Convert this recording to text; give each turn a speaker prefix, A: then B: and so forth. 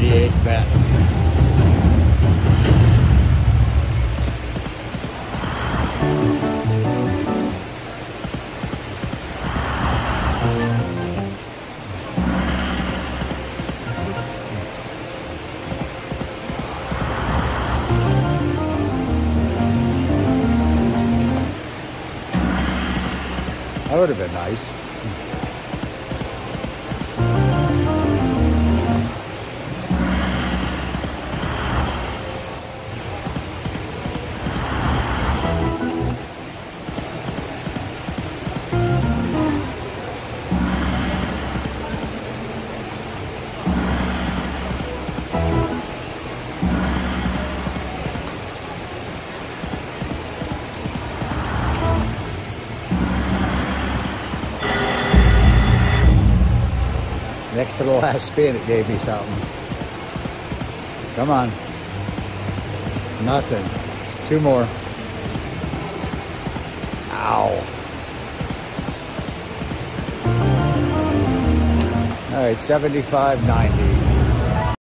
A: big bet. That would have been nice. Next to the last spin, it gave me something. Come on. Nothing. Two more. Ow. All right, 75.90.